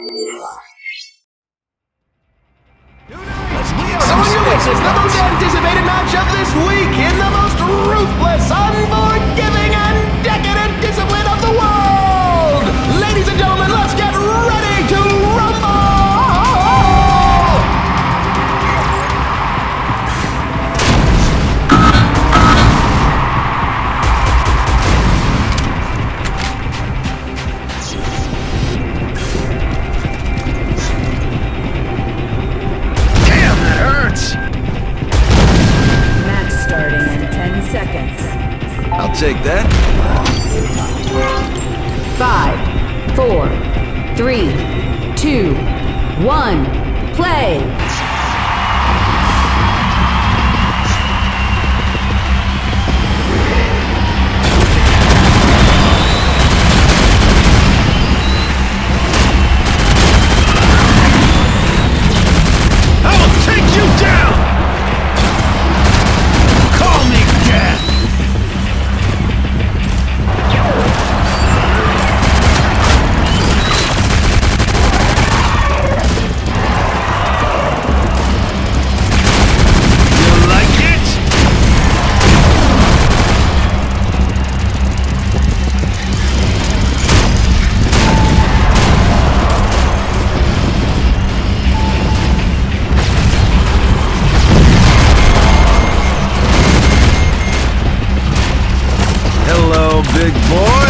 Let's get some the most anticipated match of this week in the most ruthless, unbelievable. big boy.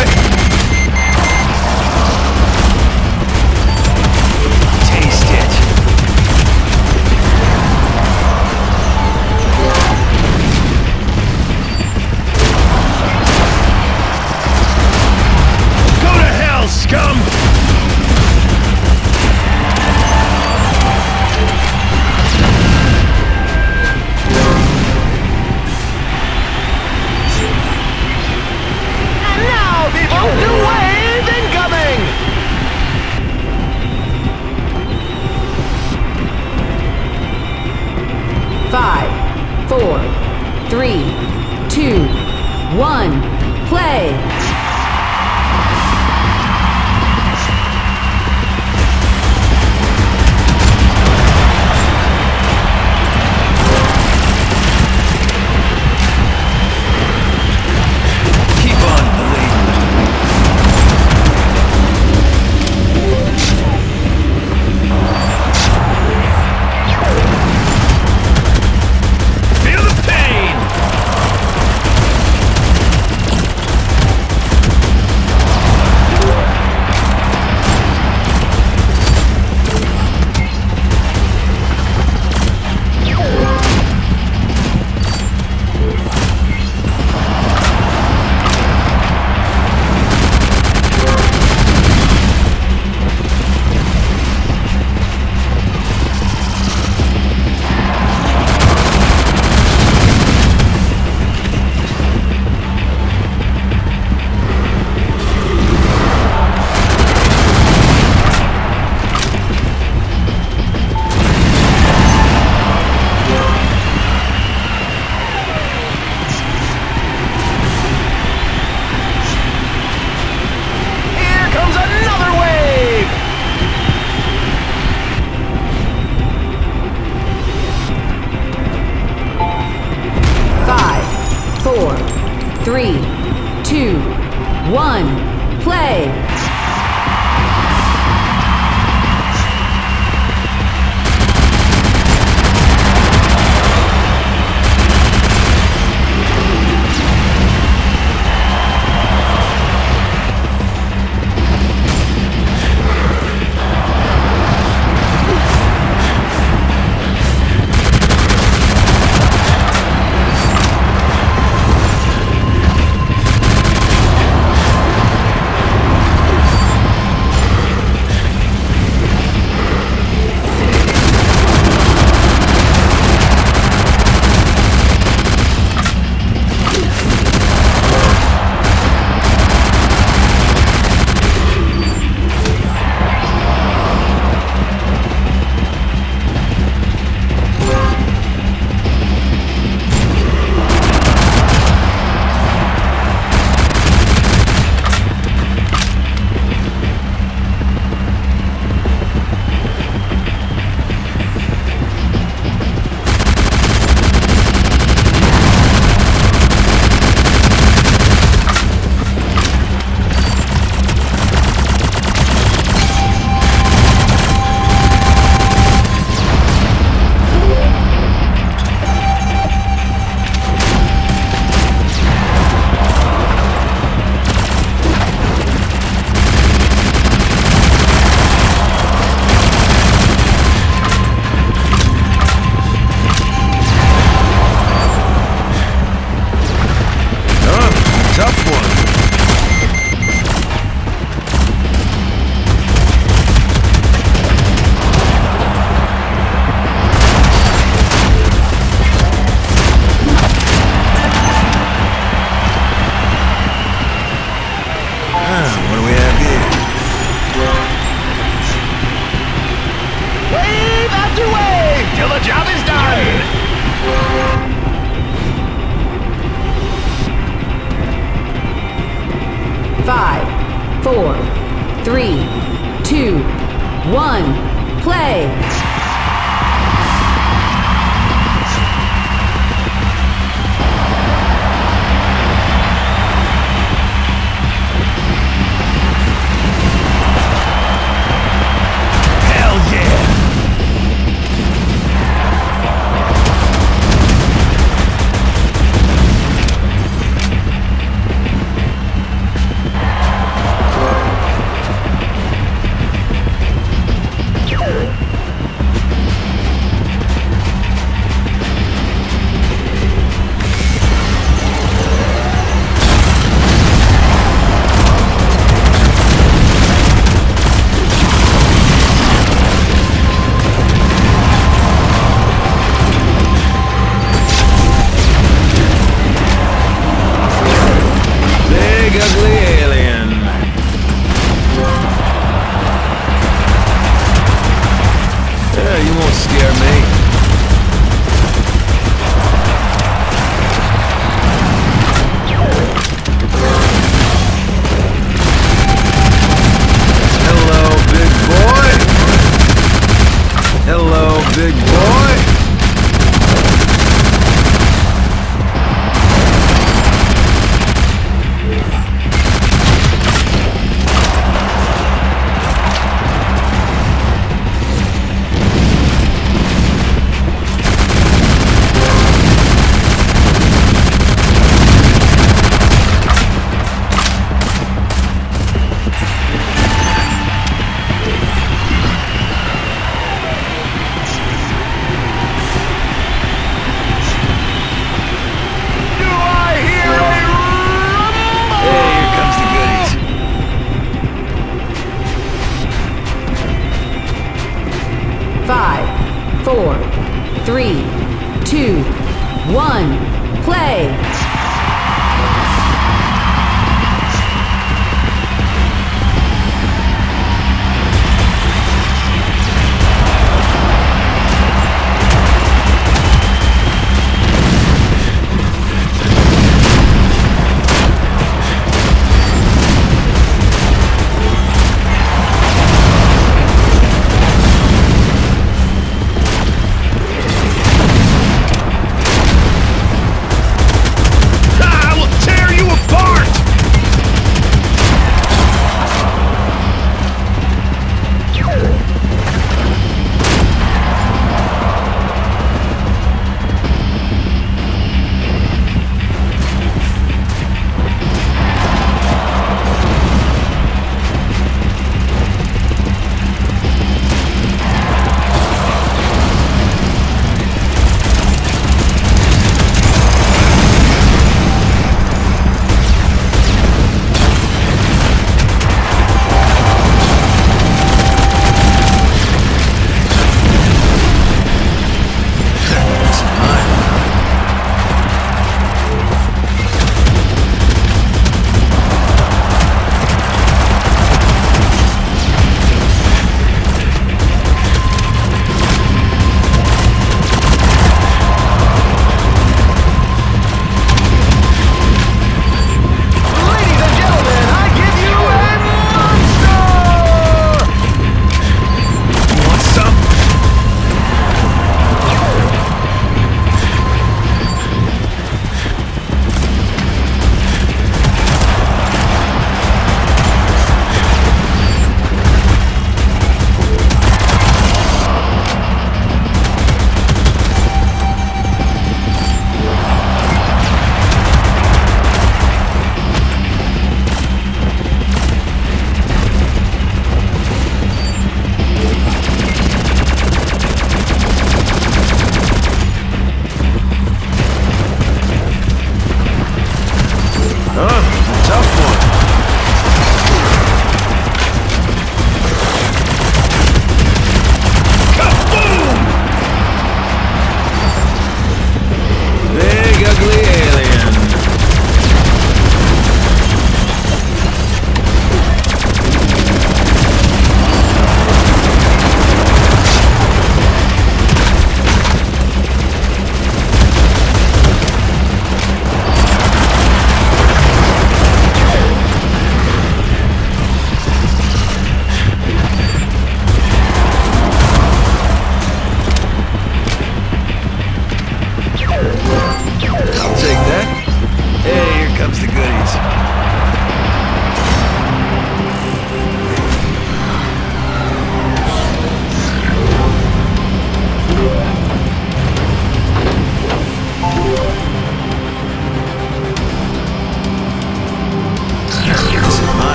Two, one, play! Three, two, one, play!